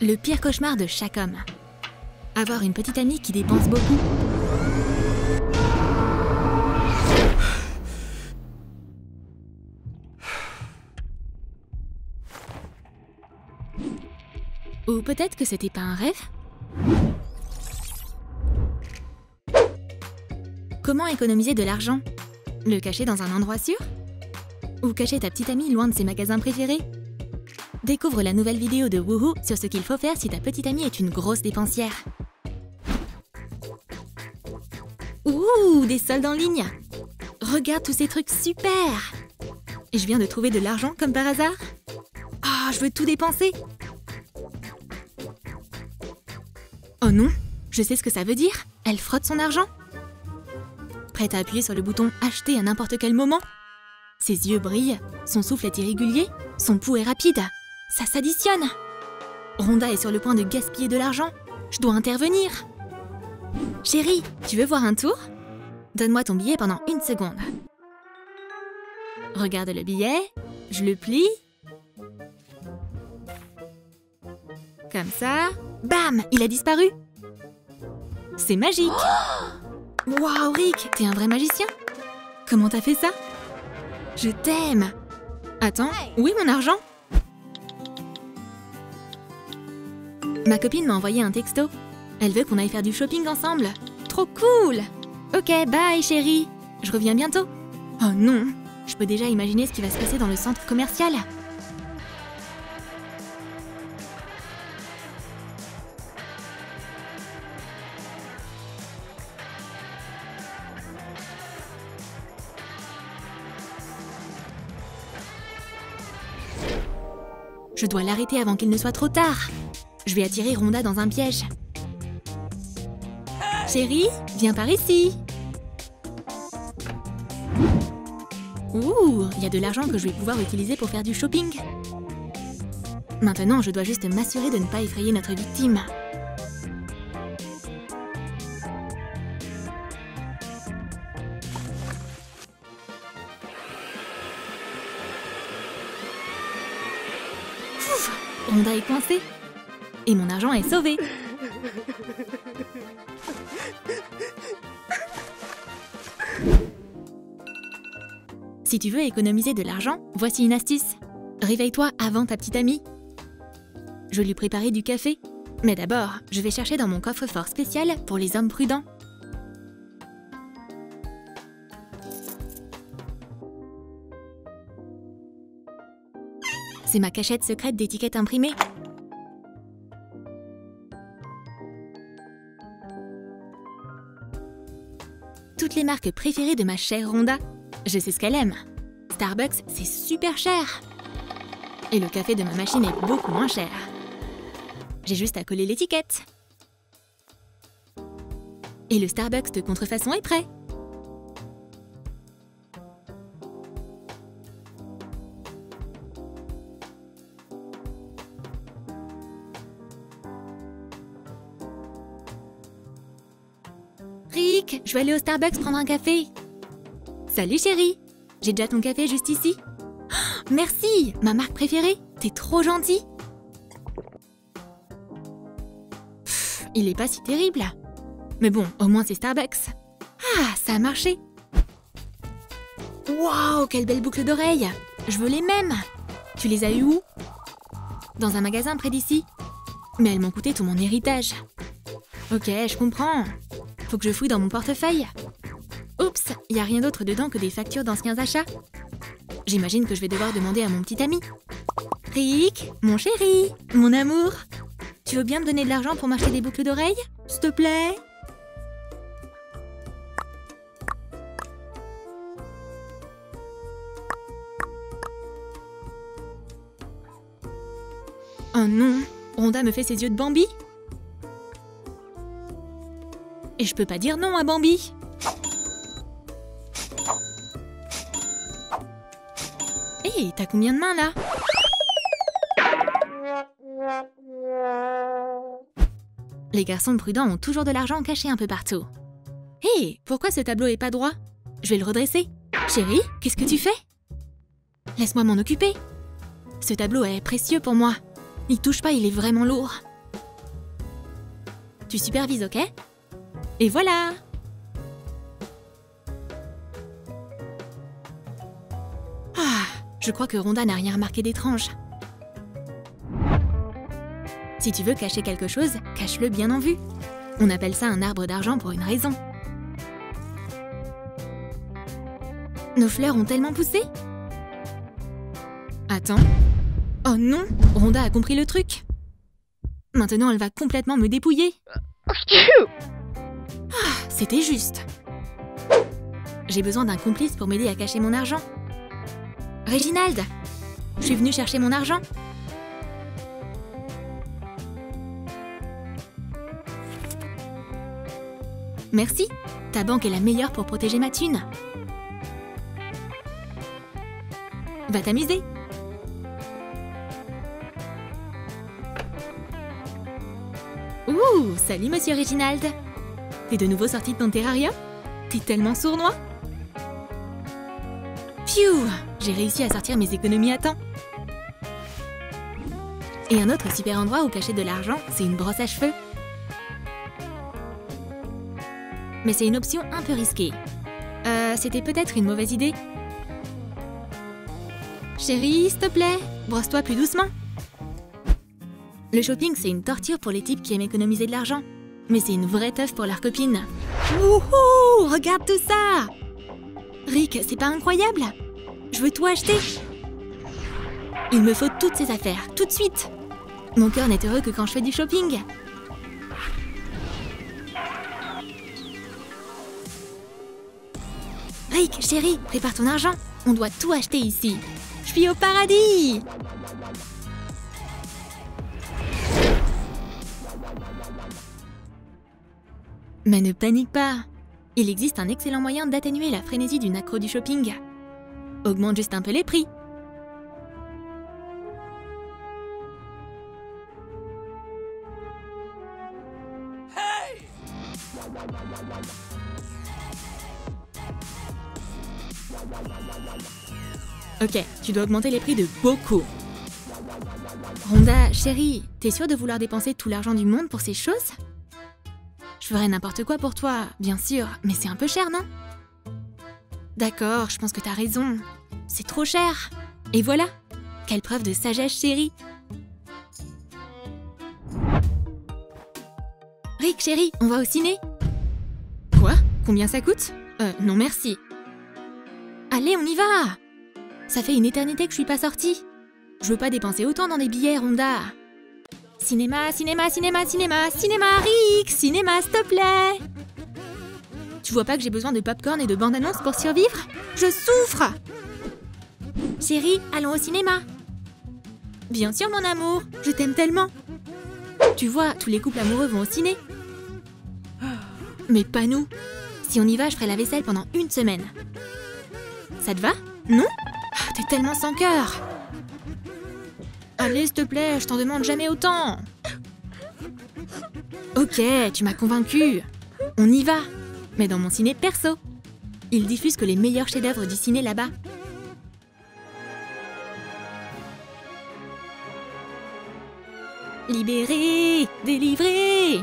Le pire cauchemar de chaque homme. Avoir une petite amie qui dépense beaucoup. Ou peut-être que c'était pas un rêve? Comment économiser de l'argent? Le cacher dans un endroit sûr? Ou cacher ta petite amie loin de ses magasins préférés? Découvre la nouvelle vidéo de Woohoo sur ce qu'il faut faire si ta petite amie est une grosse dépensière. Ouh, des soldes en ligne Regarde tous ces trucs super Et je viens de trouver de l'argent comme par hasard Ah, je veux tout dépenser Oh non, je sais ce que ça veut dire. Elle frotte son argent. Prête à appuyer sur le bouton Acheter à n'importe quel moment. Ses yeux brillent, son souffle est irrégulier, son pouls est rapide. Ça s'additionne. Rhonda est sur le point de gaspiller de l'argent. Je dois intervenir. Chérie, tu veux voir un tour? Donne-moi ton billet pendant une seconde. Regarde le billet, je le plie. Comme ça. Bam Il a disparu C'est magique Waouh, Rick T'es un vrai magicien Comment t'as fait ça? Je t'aime Attends, où est mon argent Ma copine m'a envoyé un texto. Elle veut qu'on aille faire du shopping ensemble. Trop cool Ok, bye chérie Je reviens bientôt. Oh non Je peux déjà imaginer ce qui va se passer dans le centre commercial. Je dois l'arrêter avant qu'il ne soit trop tard. Je vais attirer Rhonda dans un piège. Chérie, viens par ici. Ouh, il y a de l'argent que je vais pouvoir utiliser pour faire du shopping. Maintenant, je dois juste m'assurer de ne pas effrayer notre victime. Ouf, Rhonda est coincée. Et mon argent est sauvé. Si tu veux économiser de l'argent, voici une astuce. Réveille-toi avant ta petite amie. Je lui préparer du café. Mais d'abord, je vais chercher dans mon coffre-fort spécial pour les hommes prudents. C'est ma cachette secrète d'étiquettes imprimées. Les marques préférées de ma chère Rhonda. Je sais ce qu'elle aime. Starbucks, c'est super cher. Et le café de ma machine est beaucoup moins cher. J'ai juste à coller l'étiquette. Et le Starbucks de contrefaçon est prêt. Je vais aller au Starbucks prendre un café. Salut chérie, j'ai déjà ton café juste ici. Merci, ma marque préférée. T'es trop gentil. Il est pas si terrible. Mais bon, au moins c'est Starbucks. Ah, ça a marché. Waouh, quelle belle boucle d'oreilles. Je veux les mêmes. Tu les as eues où? Dans un magasin près d'ici. Mais elles m'ont coûté tout mon héritage. Ok, je comprends. Faut que je fouille dans mon portefeuille. Oups, y a rien d'autre dedans que des factures d'anciens achats. J'imagine que je vais devoir demander à mon petit ami. Rick, mon chéri, mon amour, tu veux bien me donner de l'argent pour m'acheter des boucles d'oreilles S'il te plaît? Oh non, Rhonda me fait ses yeux de Bambi Et je peux pas dire non à Bambi Hé, hey, t'as combien de mains là? Les garçons prudents ont toujours de l'argent caché un peu partout. Hé, hey, pourquoi ce tableau est pas droit? Je vais le redresser. Chérie, qu'est-ce que tu fais? Laisse-moi m'en occuper. Ce tableau est précieux pour moi. Il touche pas, il est vraiment lourd. Tu supervises, ok? Et voilà Ah, je crois que Ronda n'a rien remarqué d'étrange. Si tu veux cacher quelque chose, cache-le bien en vue. On appelle ça un arbre d'argent pour une raison. Nos fleurs ont tellement poussé Attends. Oh non Ronda a compris le truc. Maintenant, elle va complètement me dépouiller. C'était juste. J'ai besoin d'un complice pour m'aider à cacher mon argent. Réginald Je suis venue chercher mon argent. Merci. Ta banque est la meilleure pour protéger ma thune. Va t'amuser. Ouh, salut monsieur Reginald. T'es de nouveau sorti de ton terrarium T'es tellement sournois? Phew J'ai réussi à sortir mes économies à temps. Et un autre super endroit où cacher de l'argent, c'est une brosse à cheveux. Mais c'est une option un peu risquée. Euh, c'était peut-être une mauvaise idée. Chérie, s'il te plaît, brosse-toi plus doucement. Le shopping, c'est une torture pour les types qui aiment économiser de l'argent. Mais c'est une vraie teuf pour leurs copines. Wouhou Regarde tout ça Rick, c'est pas incroyable? Je veux tout acheter Il me faut toutes ces affaires, tout de suite Mon cœur n'est heureux que quand je fais du shopping. Rick, chérie, prépare ton argent. On doit tout acheter ici. Je suis au paradis Mais ne panique pas Il existe un excellent moyen d'atténuer la frénésie d'une accro du shopping. Augmente juste un peu les prix. Ok, tu dois augmenter les prix de beaucoup. Rhonda, chérie, t'es sûre de vouloir dépenser tout l'argent du monde pour ces choses? Je ferais n'importe quoi pour toi, bien sûr, mais c'est un peu cher, non? D'accord, je pense que t'as raison. C'est trop cher. Et voilà Quelle preuve de sagesse, chérie Rick, chérie, on va au ciné Quoi? Combien ça coûte? Euh, non merci. Allez, on y va Ça fait une éternité que je suis pas sortie. Je veux pas dépenser autant dans des billets, Ronda. Cinéma, cinéma, cinéma, cinéma, cinéma, Rick, cinéma, s'il te plaît. Tu vois pas que j'ai besoin de popcorn et de bande-annonce pour survivre? Je souffre Chérie, allons au cinéma. Bien sûr, mon amour, je t'aime tellement. Tu vois, tous les couples amoureux vont au ciné. Mais pas nous. Si on y va, je ferai la vaisselle pendant une semaine. Ça te va? Non? Ah, T'es tellement sans cœur Allez, s'il te plaît, je t'en demande jamais autant. Ok, tu m'as convaincu. On y va. Mais dans mon ciné perso. Ils diffusent que les meilleurs chefs-d'œuvre du ciné là-bas. Libéré Délivré.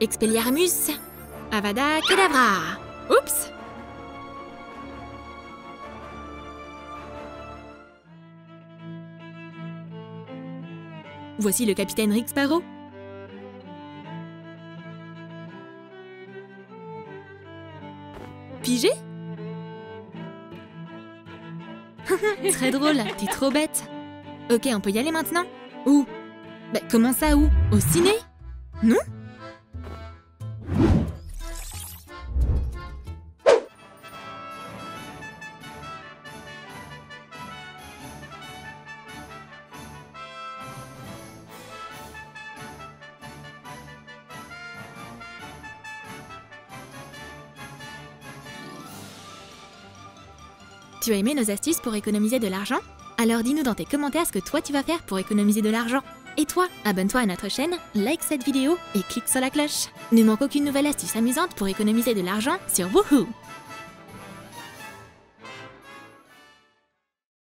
Expelliarmus Avada Kedavra Oups. Voici le capitaine Rick Sparrow. Pigé? Très drôle, t'es trop bête. Ok, on peut y aller maintenant. Où? Bah comment ça où? Au ciné? Non? Tu as aimé nos astuces pour économiser de l'argent? Alors dis-nous dans tes commentaires ce que toi tu vas faire pour économiser de l'argent. Et toi, abonne-toi à notre chaîne, like cette vidéo et clique sur la cloche. Ne manque aucune nouvelle astuce amusante pour économiser de l'argent sur Woohoo